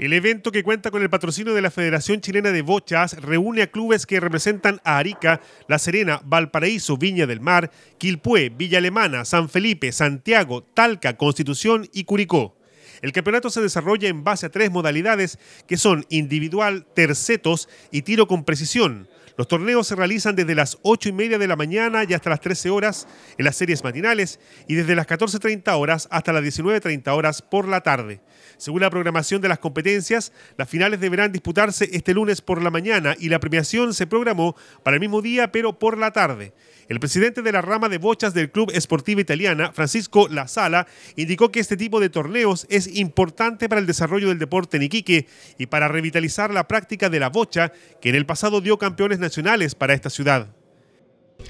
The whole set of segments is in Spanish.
El evento que cuenta con el patrocinio de la Federación Chilena de Bochas reúne a clubes que representan a Arica, La Serena, Valparaíso, Viña del Mar, Quilpué, Villa Alemana, San Felipe, Santiago, Talca, Constitución y Curicó. El campeonato se desarrolla en base a tres modalidades que son individual, tercetos y tiro con precisión. Los torneos se realizan desde las 8 y media de la mañana y hasta las 13 horas en las series matinales y desde las 14.30 horas hasta las 19.30 horas por la tarde. Según la programación de las competencias, las finales deberán disputarse este lunes por la mañana y la premiación se programó para el mismo día pero por la tarde. El presidente de la rama de bochas del Club Esportiva Italiana, Francisco La Sala, indicó que este tipo de torneos es importante para el desarrollo del deporte en Iquique y para revitalizar la práctica de la bocha, que en el pasado dio campeones nacionales para esta ciudad.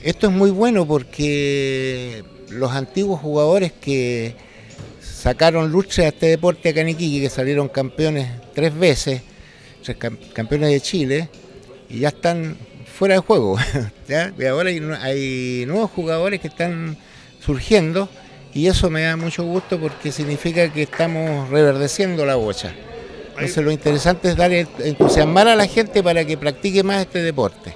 Esto es muy bueno porque los antiguos jugadores que sacaron lucha a este deporte acá en que salieron campeones tres veces, campeones de Chile, y ya están fuera de juego. Y ahora hay, nuevos jugadores que están surgiendo y eso me da mucho gusto porque significa que estamos reverdeciendo la bocha. Entonces lo interesante es dar entusiasmar a la gente para que practique más este deporte.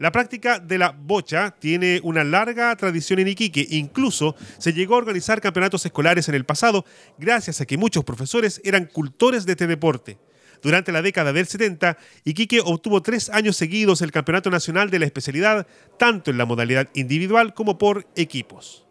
La práctica de la bocha tiene una larga tradición en Iquique. Incluso se llegó a organizar campeonatos escolares en el pasado gracias a que muchos profesores eran cultores de este deporte. Durante la década del 70, Iquique obtuvo tres años seguidos el Campeonato Nacional de la especialidad, tanto en la modalidad individual como por equipos.